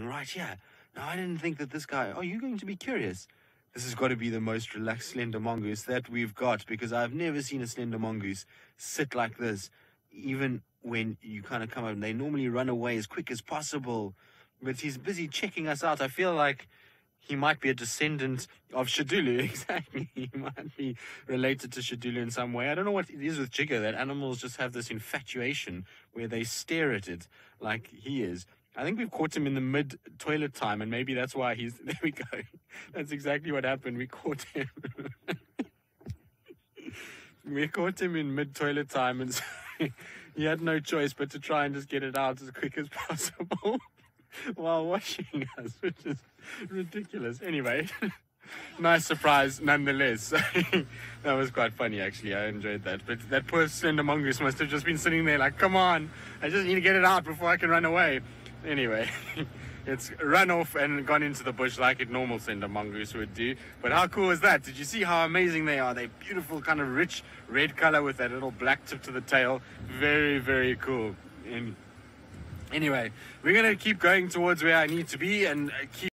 right here. Now, I didn't think that this guy, oh, are you going to be curious? This has got to be the most relaxed slender mongoose that we've got because I've never seen a slender mongoose sit like this, even when you kind of come up. They normally run away as quick as possible, but he's busy checking us out. I feel like he might be a descendant of Shadulu. Exactly. He might be related to Shadulu in some way. I don't know what it is with Jigga that animals just have this infatuation where they stare at it like he is. I think we've caught him in the mid toilet time, and maybe that's why he's. There we go. That's exactly what happened. We caught him. we caught him in mid toilet time, and so he had no choice but to try and just get it out as quick as possible while washing us, which is ridiculous. Anyway, nice surprise nonetheless. that was quite funny, actually. I enjoyed that. But that poor slender mongoose must have just been sitting there like, come on, I just need to get it out before I can run away. Anyway, it's run off and gone into the bush like a normal slender mongoose would do. But how cool is that? Did you see how amazing they are? They're beautiful, kind of rich red color with that little black tip to the tail. Very, very cool. And anyway, we're going to keep going towards where I need to be and keep